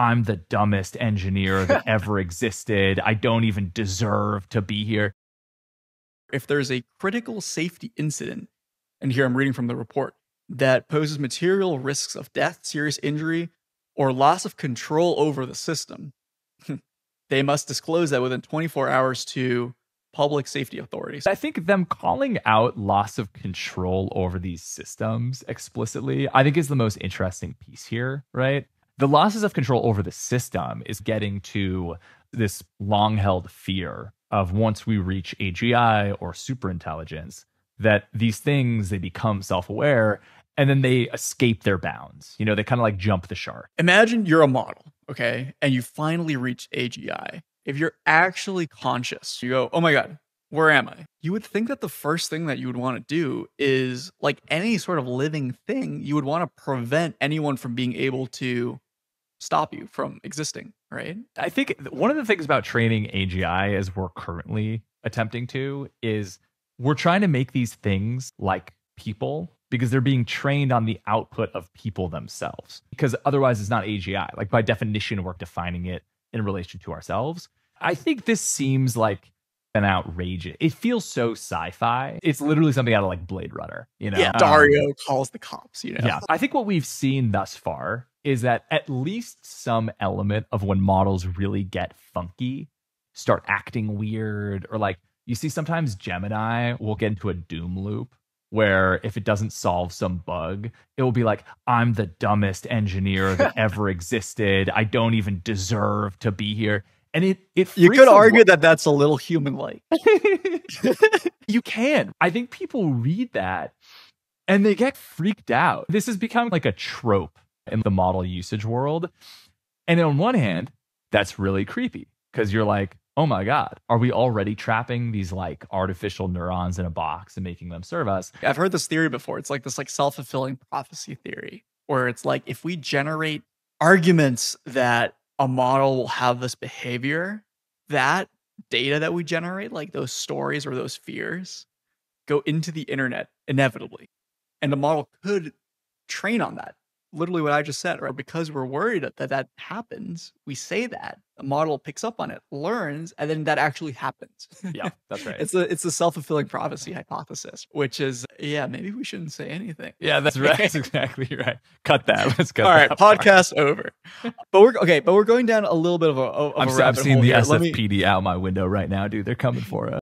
I'm the dumbest engineer that ever existed. I don't even deserve to be here. If there's a critical safety incident, and here I'm reading from the report, that poses material risks of death, serious injury, or loss of control over the system, they must disclose that within 24 hours to public safety authorities. I think them calling out loss of control over these systems explicitly, I think is the most interesting piece here, right? The losses of control over the system is getting to this long held fear of once we reach AGI or superintelligence, that these things they become self-aware and then they escape their bounds. You know, they kind of like jump the shark. Imagine you're a model, okay, and you finally reach AGI. If you're actually conscious, you go, "Oh my god, where am I?" You would think that the first thing that you would want to do is like any sort of living thing, you would want to prevent anyone from being able to stop you from existing, right? I think one of the things about training AGI as we're currently attempting to is we're trying to make these things like people because they're being trained on the output of people themselves. Because otherwise, it's not AGI. Like by definition, we're defining it in relation to ourselves. I think this seems like an outrageous. It feels so sci-fi. It's literally something out of like Blade Runner. You know, yeah. Dario um, calls the cops. You know, yeah. I think what we've seen thus far is that at least some element of when models really get funky, start acting weird, or like you see sometimes Gemini will get into a doom loop where if it doesn't solve some bug, it will be like, I'm the dumbest engineer that ever existed. I don't even deserve to be here. And it, it you could argue that that's a little human like. you can. I think people read that and they get freaked out. This has become like a trope in the model usage world. And on one hand, that's really creepy because you're like, oh my God, are we already trapping these like artificial neurons in a box and making them serve us? I've heard this theory before. It's like this like self-fulfilling prophecy theory where it's like if we generate arguments that a model will have this behavior, that data that we generate, like those stories or those fears, go into the internet inevitably. And the model could train on that literally what I just said, right? Because we're worried that that happens, we say that the model picks up on it, learns, and then that actually happens. Yeah, that's right. it's a it's a self fulfilling prophecy hypothesis, which is yeah, maybe we shouldn't say anything. Yeah, that's right. that's exactly right. Cut that. Let's cut. All right, podcast part. over. But we're okay. But we're going down a little bit of a. Of I'm, a I'm seeing the here. SFPD me... out my window right now, dude. They're coming for us.